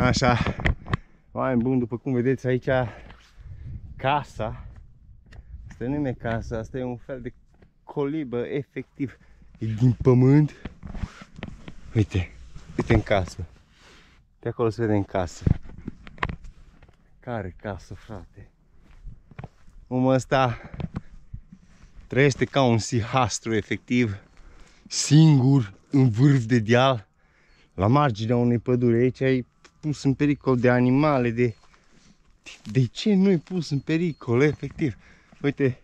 Așa. Oameni buni, după cum vedeți aici, casa. Asta nu e casa, asta e un fel de colibă, efectiv. E din pământ. Uite, uite în casă. De acolo se vede în casă. Care casă, frate? Omul ăsta trăiește ca un sihastru, efectiv, singur, în vârf de deal, la marginea unei păduri. Aici ai pus în pericol de animale, de... De ce nu-i pus în pericol, efectiv? Uite,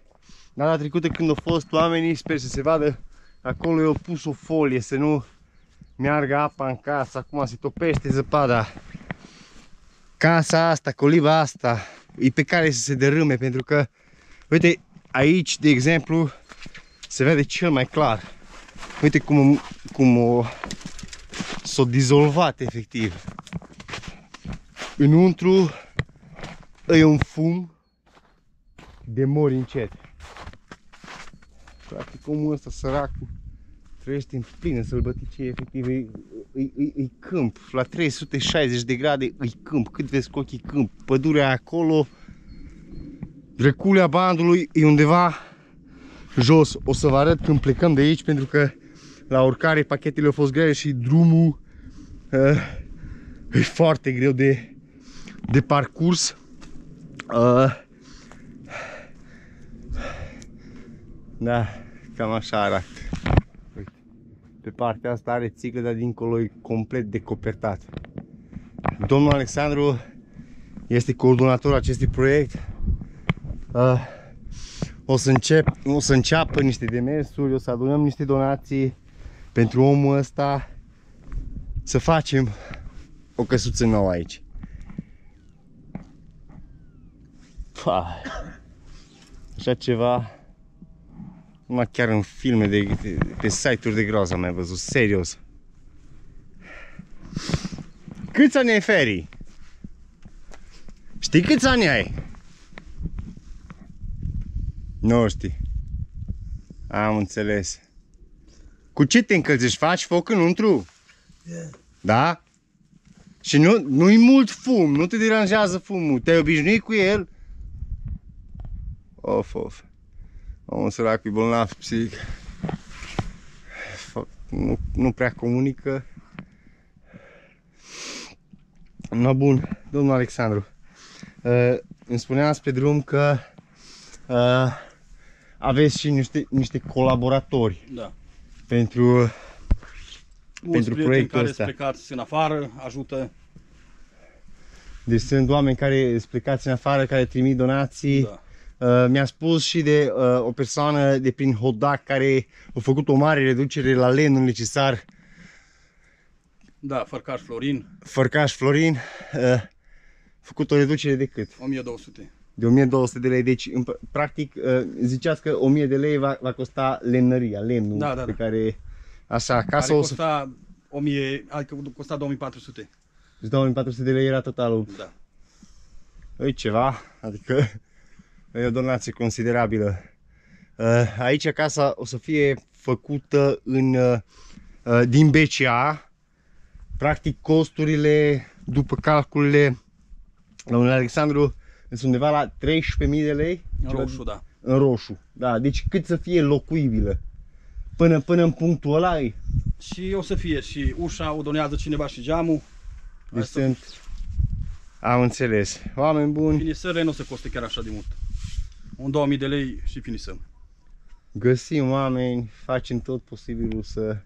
data trecută când au fost oamenii, sper să se vadă, acolo eu pus o folie să nu meargă apa în casă, acum se topește zăpada. Casa asta, coliba asta, e pe care să se dărâme, pentru că, uite, aici, de exemplu, se vede cel mai clar. Uite cum, cum o, s-a dizolvat, efectiv. Înăuntru e un fum de mori încet. Practic omul ăsta săracul trăiește în plină sălbăticie, efectiv, e, e, e, e câmp, la 360 de grade e câmp, cât vezi cu ochii câmp, pădurea acolo, reculea bandului e undeva jos, o să vă arăt când plecăm de aici, pentru că la urcare pachetele au fost grele și drumul uh, e foarte greu de, de parcurs. Uh, da, cam așa arată. Uite. Pe partea asta are țiglă, dar dincolo e complet decopertat. Domnul Alexandru este coordonatorul acestui proiect. Uh, o să, încep, o să înceapă niște demersuri, o să adunăm niște donații pentru omul ăsta să facem o căsuță nouă aici. Pa. Așa ceva numai chiar în filme de, de pe site-uri de groază am mai văzut, serios. Câți ani ai, Ferry? Știi câți ani ai? Nu știi. Am înțeles. Cu ce te încălzești? Faci foc înăuntru? Yeah. Da? Și nu, nu-i mult fum, nu te deranjează fumul. Te-ai obișnuit cu el? Of, of. Omul sărac e bolnav psihic. Nu, nu prea comunică. No, bun, domnul Alexandru. Uh, îmi spuneați pe drum că uh, aveți și niște, niște colaboratori Da. pentru, Mulți pentru prieteni proiectul care ăsta. sunt plecați în afară, ajută. Deci sunt oameni care sunt plecați în afară, care trimit donații. Da. Uh, mi-a spus și de uh, o persoană de prin Hodac care a făcut o mare reducere la lenul necesar. Da, Fărcaș Florin, Fărcaș Florin uh, a făcut o reducere de cât? 1200. De 1200 de lei. Deci, în, practic, uh, ziceați că 1000 de lei va, va costa lenăria, lemnul Da, da, pe da. care... Așa, Care casa o să... costa 1000, adică costa 2400. Deci 2400 de lei era totalul. Da. e ceva, adică e o donație considerabilă. Uh, Aici casa o să fie făcută în, uh, uh, din BCA, practic costurile după calculele domnului Alexandru sunt undeva la 13.000 de lei În Ceva roșu, da. în roșu. Da, deci cât să fie locuibilă. Până, până în punctul ăla e. Și o să fie și ușa, o donează cineva și geamul. Deci Asta- sunt... Am înțeles. Oameni buni, Finisările nu o să coste chiar așa de mult. Un 2000 de lei și finisăm. găsim oameni, facem tot posibilul să,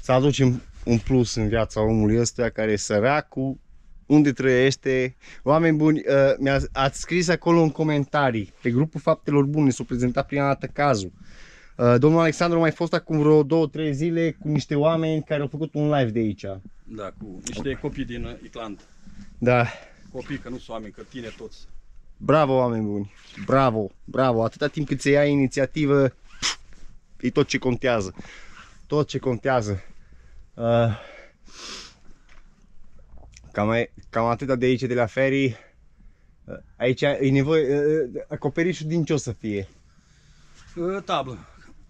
să aducem un plus în viața omului ăsta care e săracul, unde trăiește. Oameni buni, uh, mi-a, ați scris acolo în comentarii, pe grupul Faptelor Bune, s-a prezentat prima dată cazul. Uh, domnul Alexandru a mai fost acum vreo 2-3 zile cu niște oameni care au făcut un live de aici. Da, cu niște copii din uh, Itland. Da, Copii, că nu sunt oameni, că tine toți. Bravo oameni buni, bravo, bravo, atâta timp cât se ia inițiativă, pf, e tot ce contează, tot ce contează. Uh, cam, ai- cam atâta de aici de la ferii, Uh, aici e nevoie, uh, acoperișul din ce o să fie? Uh, Tablă,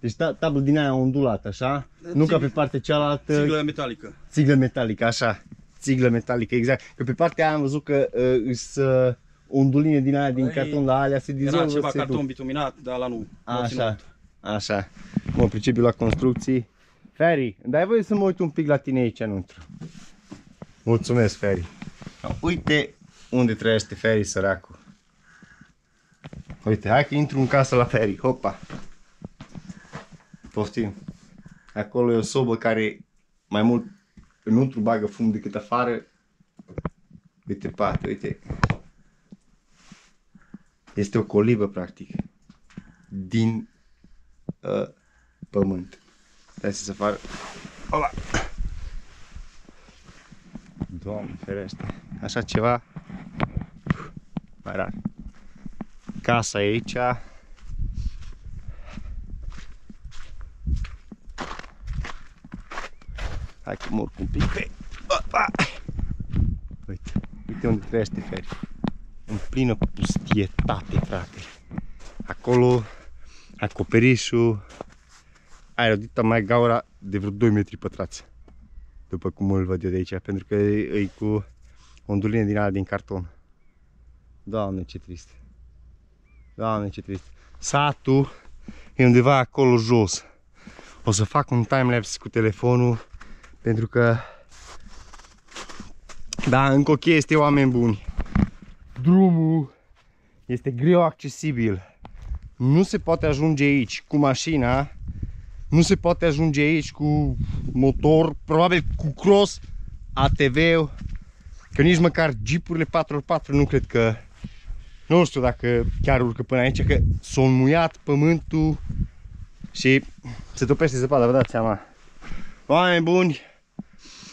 Deci ta, tablă din aia ondulată, așa? Nu ca Țiglă. pe partea cealaltă, țiglă metalică. țiglă metalică, așa. țiglă metalică, exact. Că pe partea aia am văzut că uh, îs uh, onduline din aia din Păi, carton la alea se Era dizolvă, ceva se carton duc. bituminat, dar la nu. nu a Așa, ținut. așa. Mă pricep eu la construcții. Ferry, dai voie să mă uit un pic la tine aici înăuntru. Mulțumesc, Ferry. Uite unde trăiește Ferry, săracul. Uite, hai că intru în casă la Ferry. Hopa. Poftim. Acolo e o sobă care mai mult înăuntru bagă fum decât afară. Uite pat, uite. Este o colibă, practic. Din uh, pământ. Hai să se facă. Ola. Doamne ferește. Așa ceva. Mai rar. Casa e aici. Hai că mă urc un pic pe... Opa! Uite, uite unde trăiește Feri. În plină pustietate, frate. Acolo, acoperișul, aerodita mai gaura de vreo 2 metri pătrați. După cum îl văd eu de aici, pentru că e, e cu onduline din ala din carton. Doamne, ce trist. Doamne, ce trist. Satul e undeva acolo jos. O să fac un timelapse cu telefonul pentru că da, încă o chestie, oameni buni. Drumul este greu accesibil. Nu se poate ajunge aici cu mașina, nu se poate ajunge aici cu motor, probabil cu cross, ATV, că nici măcar jeepurile 4x4 nu cred că, nu știu dacă chiar urcă până aici, că s-a înmuiat pământul și se topește zăpada, vă dați seama. Oameni buni,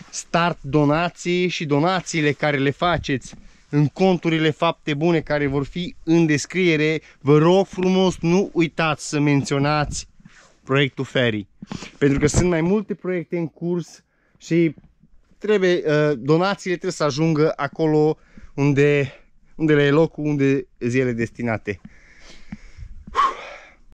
start donații și donațiile care le faceți în conturile fapte bune care vor fi în descriere. Vă rog frumos, nu uitați să menționați proiectul Ferry. Pentru că sunt mai multe proiecte în curs și trebuie, uh, donațiile trebuie să ajungă acolo unde, unde le e locul, unde zi ele destinate.